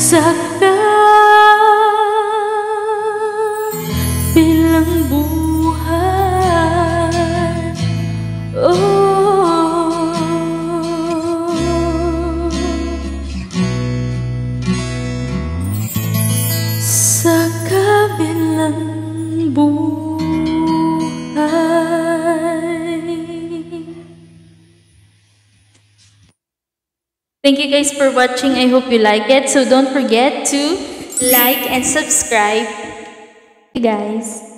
sa Thank you guys for watching. I hope you like it. So don't forget to like and subscribe. Hey guys.